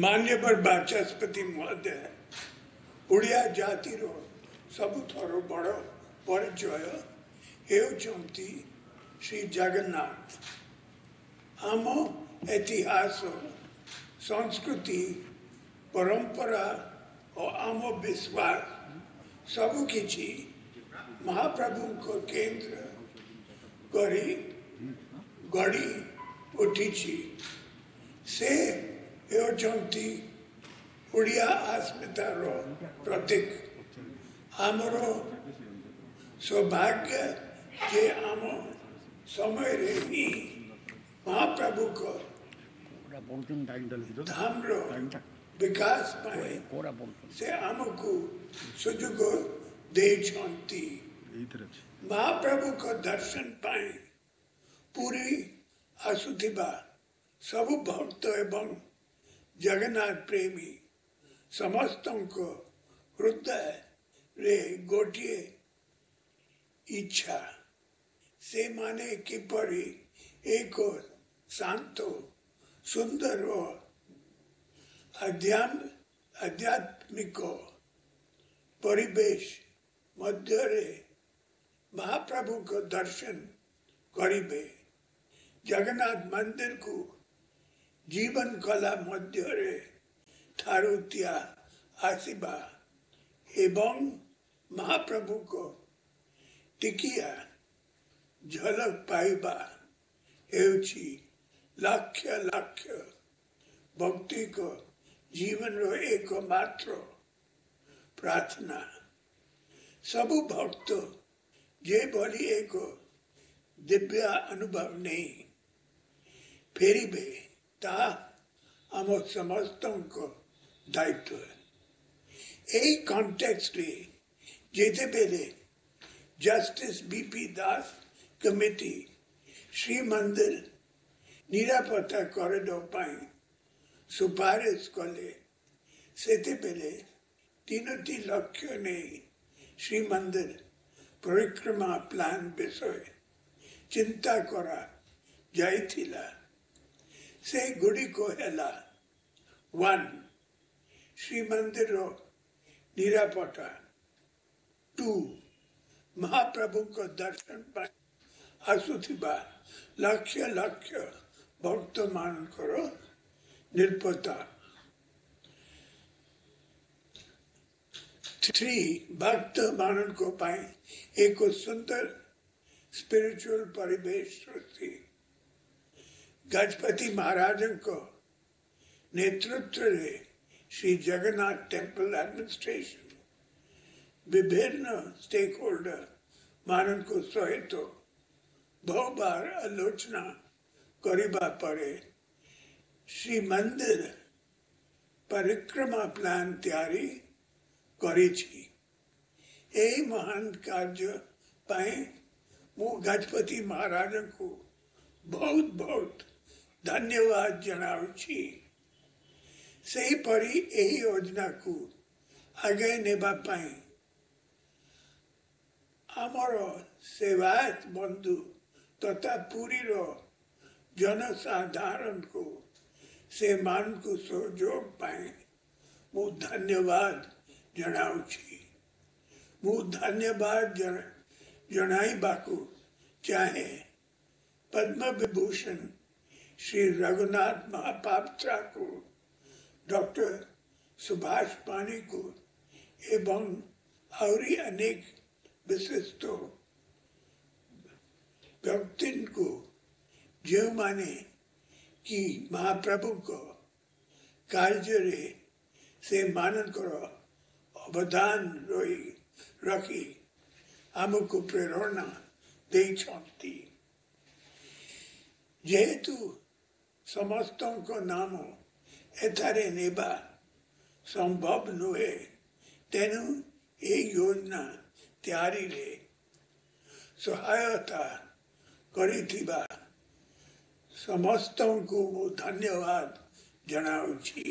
मान्य पर बाचस्पति महोदय उड़िया जाति रो सब थोर बड़ पर जय हे श्री जगन्नाथ आम इतिहास संस्कृति परंपरा और आम विश्वास सब किसी महाप्रभु को केंद्र करी गढ़ी उठी से ହେଉଛନ୍ତି ଓଡ଼ିଆ ଆସ୍ମିତାର ପ୍ରତୀକ ଆମର ସୌଭାଗ୍ୟ ଯେ ଆମ ସମୟରେ ହିଁ ମହାପ୍ରଭୁଙ୍କ ଧାମର ବିକାଶ ପାଇଁ ସେ ଆମକୁ ସୁଯୋଗ ଦେଇଛନ୍ତି ମହାପ୍ରଭୁଙ୍କ ଦର୍ଶନ ପାଇଁ ପୁରୀ ଆସୁଥିବା ସବୁ ଭକ୍ତ ଏବଂ जगन्नाथ प्रेमी समस्तों को हृदय रे गोटिए इच्छा से माने कि परी एक शांत सुंदर व अध्यात्म आध्यात्मिक परिवेश मध्य रे महाप्रभु को दर्शन करीबे जगन्नाथ मंदिर को जीवन कला मध्य थारुतिया आसीबा एवं महाप्रभु को टिकिया झलक पाइबा लक्ष लक्ष भक्ति को जीवन रो एक मात्र प्रार्थना सब भक्त जे भली एक दिव्या अनुभव नहीं फेरी भी हम समस्तों दायित्व यही कॉन्टेक्स्ट में जैसे पहले justice BP Das committee Shri Mandir निरापत्ता corridor पाई सुपारिश कले से पहले तीनोटी लक्ष्य ने श्री मंदिर परिक्रमा प्लान विषय चिंता करा যাইছিলা से गुड़ी को हेला वन श्री मंदिर निरापटा टू महाप्रभु को दर्शन पर आसुथिबा लक्ष्य लक्ष्य भक्त मान करो निर्पता थ्री भक्त मानन को पाए एक सुंदर स्पिरिचुअल परिवेश गजपति महाराज को नेतृत्व दे श्री जगन्नाथ टेम्पल एडमिनिस्ट्रेशन विभिन्न स्टेक होल्डर मानन को सहित बहु बार आलोचना करवा पड़े श्री मंदिर परिक्रमा प्लान तैयारी કરી એ મહાન કાર્ય પાએ હું ગજપતિ મહારાજ કો बहुत धन्यवाद જણાવું છું ସେହିପରି ଏହି ଯୋଜନାକୁ ଆଗେଇ ନେବା ପାଇଁ ଆମର ସେବାୟତ ବନ୍ଧୁ ତଥା ପୁରୀର ଜନସାଧାରଣଙ୍କୁ ସେମାନଙ୍କୁ ସହଯୋଗ ପାଇଁ ମୁଁ ଧନ୍ୟବାଦ ଜଣାଉଛି ମୁଁ ଧନ୍ୟବାଦ ଜଣାଇବାକୁ ଚାହେଁ ପଦ୍ମ ବିଭୂଷଣ श्री रघुनाथ महापात्रा को डॉक्टर सुभाष पानी को एवं और अनेक विशिष्टों व्यक्तिन को जो माने कि महाप्रभु को कार्य रे से मानन करो अवदान रोई रखी को प्रेरणा दे छोड़ती जेतु ସମସ୍ତଙ୍କ ନାମ ଏଠାରେ ନେବା ସମ୍ଭବ ନୁହେଁ ତେଣୁ ଏହି ଯୋଜନା ତିଆରିରେ ସହାୟତା କରିଥିବା ସମସ୍ତଙ୍କୁ ମୁଁ ଧନ୍ୟବାଦ ଜଣାଉଛି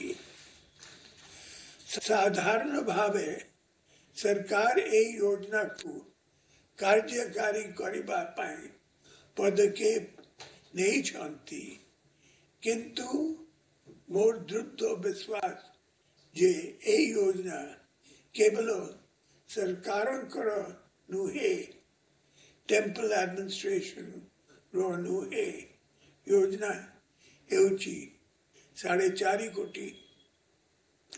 साधारण भाव सरकार ए योजना को कार्यकारी करने पदक्षेप नहीं चाहती কিন্তু মোর দৃঢ় বিশ্বাস যে এই যোজনা কেবল সরকারঙ্কর নুহে টেম্পল আডমিনিস্ট্রেশন নুহে યોજના ହେଉଛି ସାଢ଼େ ଚାରି କୋଟି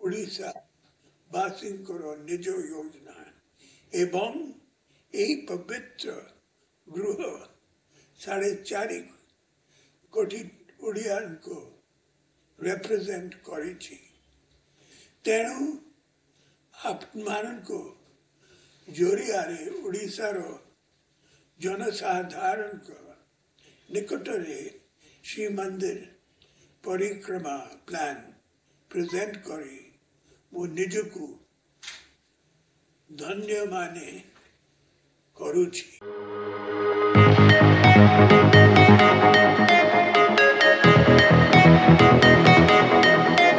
ଓଡ଼ିଶାବାସୀଙ୍କର ନିଜ ଯୋଜନା ଏବଂ ଏହି ପବିତ୍ର ଗୃହ ସାଢ଼େ ଚାରି କୋଟି ଓଡ଼ିଆଙ୍କୁ ରେପ୍ରେଜେଣ୍ଟ କରିଛି ତେଣୁ ଆପଣମାନଙ୍କୁ ଜରିଆରେ ଓଡ଼ିଶାର ଜନସାଧାରଣଙ୍କ ନିକଟରେ ଶ୍ରୀମନ୍ଦିର ପରିକ୍ରମା ପ୍ଲାନ୍ ପ୍ରେଜେଣ୍ଟ କରି ମୁଁ ନିଜକୁ ଧନ୍ୟ ମାନେ କରୁଛି